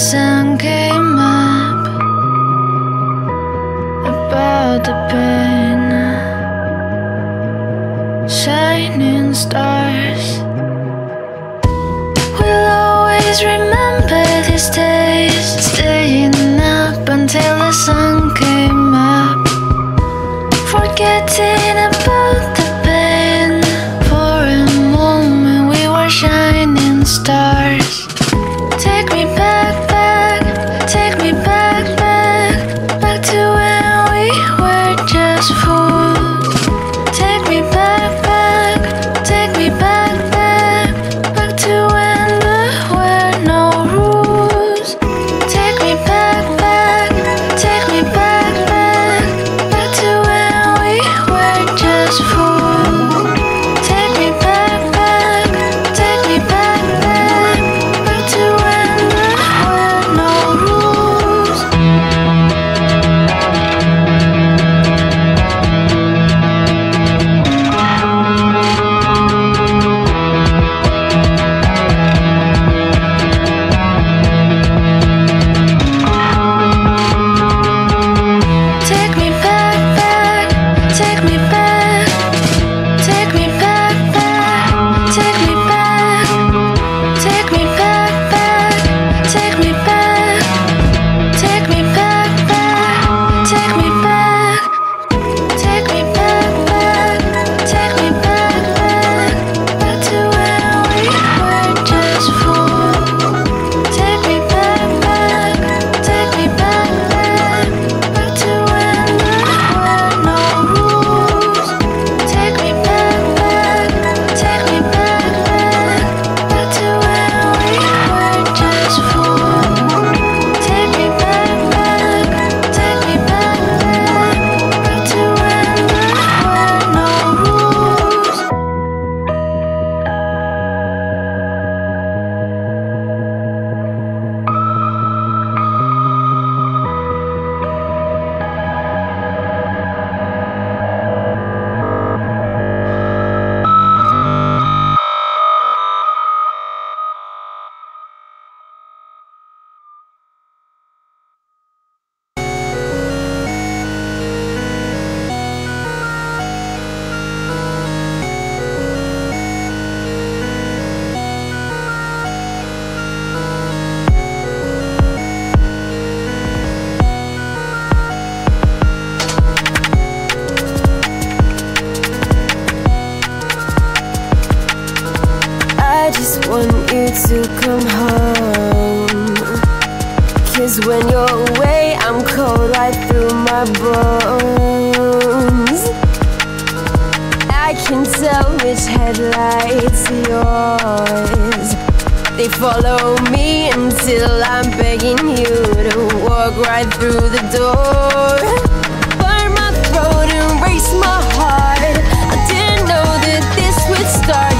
sun came up about the pain. Shining stars. We'll always remember these days staying up until the sun Cause when you're away, I'm cold right through my bones. I can tell which headlights are yours. They follow me until I'm begging you to walk right through the door. Burn my throat and race my heart. I didn't know that this would start